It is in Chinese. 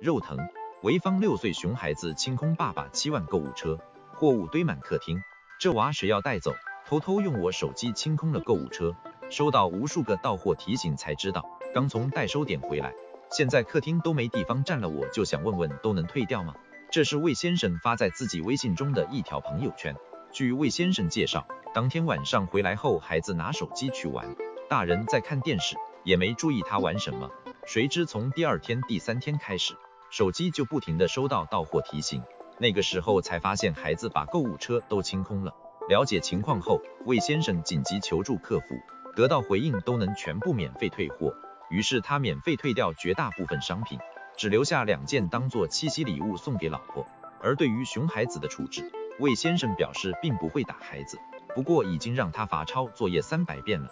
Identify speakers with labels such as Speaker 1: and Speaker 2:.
Speaker 1: 肉疼。潍坊六岁熊孩子清空爸爸七万购物车，货物堆满客厅，这娃谁要带走？偷偷用我手机清空了购物车，收到无数个到货提醒才知道，刚从代收点回来，现在客厅都没地方站了，我就想问问都能退掉吗？这是魏先生发在自己微信中的一条朋友圈。据魏先生介绍，当天晚上回来后，孩子拿手机去玩，大人在看电视，也没注意他玩什么，谁知从第二天、第三天开始。手机就不停的收到到货提醒，那个时候才发现孩子把购物车都清空了。了解情况后，魏先生紧急求助客服，得到回应都能全部免费退货。于是他免费退掉绝大部分商品，只留下两件当做七夕礼物送给老婆。而对于熊孩子的处置，魏先生表示并不会打孩子，不过已经让他罚抄作业三百遍了。